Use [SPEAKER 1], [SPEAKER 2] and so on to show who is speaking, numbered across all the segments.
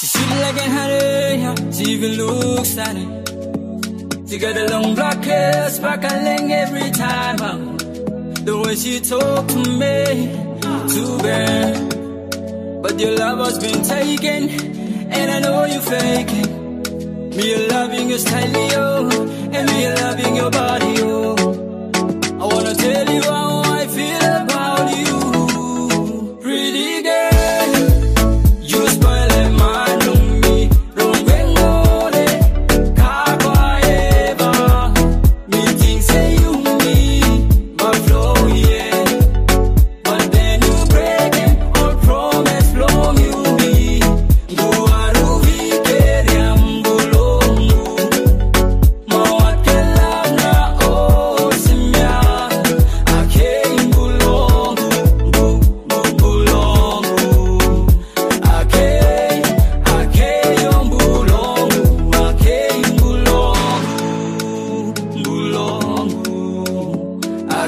[SPEAKER 1] She's sweet like a honey, she even looks sunny. She got a long black hair, sparkling every time. uh, The way she talk to me, too bad. But your love has been taken, and I know you're faking. Me loving your style, yo, and me loving your body, yo.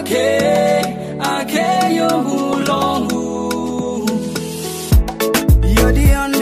[SPEAKER 1] Akei, akei mbulongu.
[SPEAKER 2] You're the only